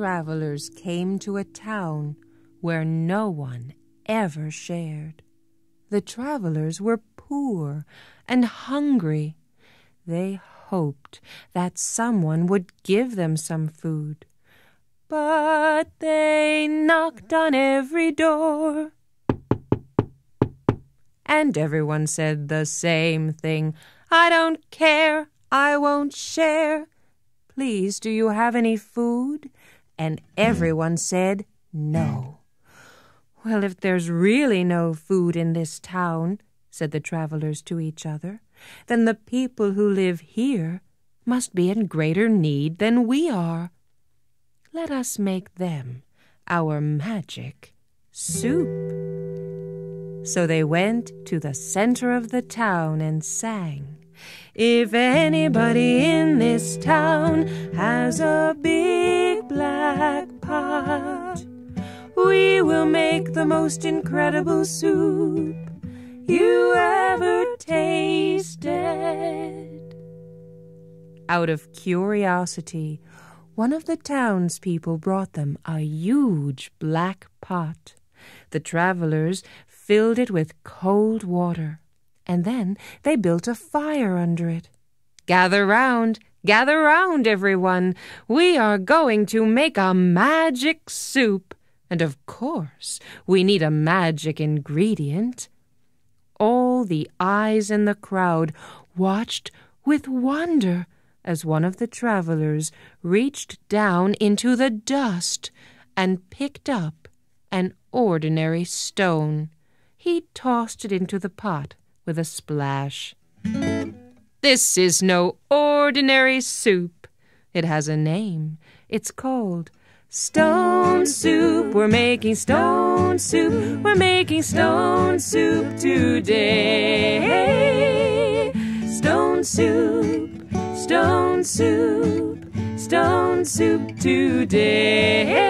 travelers came to a town where no one ever shared. The travelers were poor and hungry. They hoped that someone would give them some food. But they knocked on every door. And everyone said the same thing I don't care, I won't share. Please, do you have any food? And everyone said no. Well, if there's really no food in this town, said the travelers to each other, then the people who live here must be in greater need than we are. Let us make them our magic soup. So they went to the center of the town and sang. If anybody in this town has a big will make the most incredible soup you ever tasted. Out of curiosity, one of the townspeople brought them a huge black pot. The travelers filled it with cold water, and then they built a fire under it. Gather round, gather round, everyone. We are going to make a magic soup. And of course, we need a magic ingredient. All the eyes in the crowd watched with wonder as one of the travelers reached down into the dust and picked up an ordinary stone. He tossed it into the pot with a splash. This is no ordinary soup. It has a name. It's called Stone soup, we're making stone soup, we're making stone soup today. Stone soup, stone soup, stone soup today.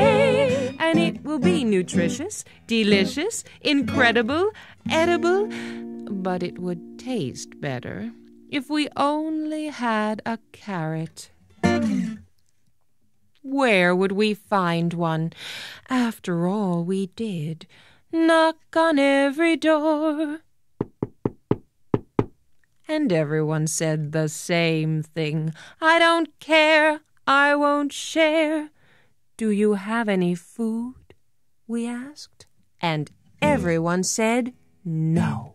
And it will be nutritious, delicious, incredible, edible, but it would taste better if we only had a carrot. Where would we find one? After all, we did knock on every door. And everyone said the same thing. I don't care, I won't share. Do you have any food? We asked. And everyone said no.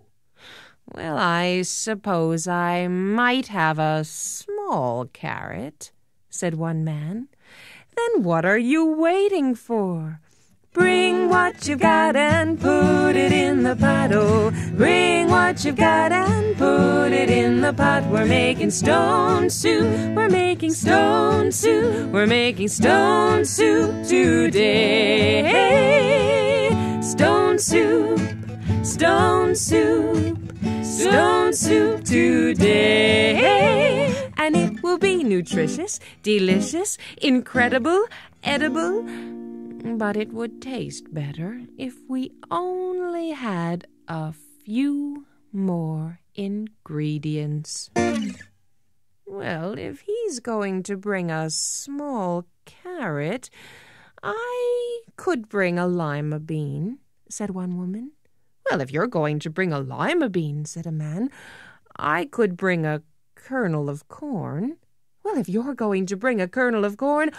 Well, I suppose I might have a small carrot, said one man. Then what are you waiting for? Bring what you've got and put it in the pot. Oh, bring what you've got and put it in the pot. We're making stone soup. We're making stone soup. We're making stone soup today. Stone soup. Stone soup. Stone soup today and it will be nutritious, delicious, incredible, edible. But it would taste better if we only had a few more ingredients. Well, if he's going to bring a small carrot, I could bring a lima bean, said one woman. Well, if you're going to bring a lima bean, said a man, I could bring a kernel of corn. Well, if you're going to bring a kernel of corn,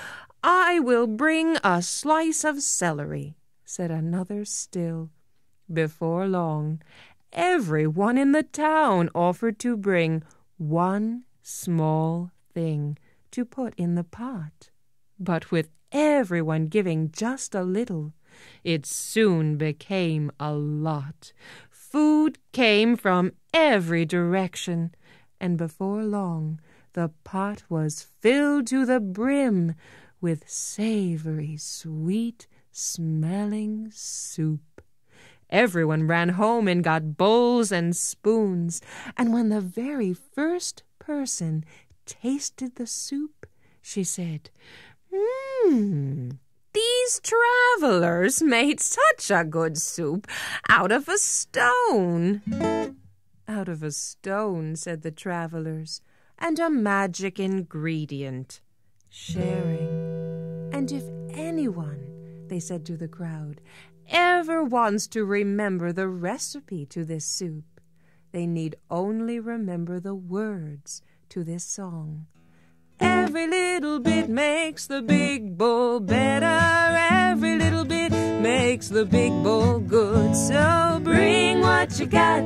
I will bring a slice of celery, said another still. Before long, every one in the town offered to bring one small thing to put in the pot. But with everyone giving just a little, it soon became a lot. Food came from every direction and before long the pot was filled to the brim with savory, sweet smelling soup. Everyone ran home and got bowls and spoons, and when the very first person tasted the soup, she said, Mmm, these travelers made such a good soup out of a stone. Out of a stone, said the travelers, and a magic ingredient sharing. And if anyone, they said to the crowd, ever wants to remember the recipe to this soup, they need only remember the words to this song. Every little bit makes the big bowl better. Every little bit makes the big bowl good. So bring what you got,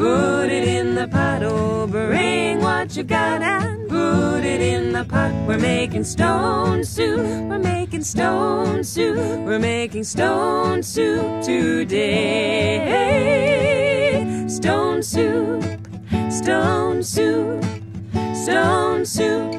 put it in the pot. Oh, bring what you got and put it in the pot. We're making stone soup. We're making stone soup. We're making stone soup today. Stone soup, stone soup, stone soup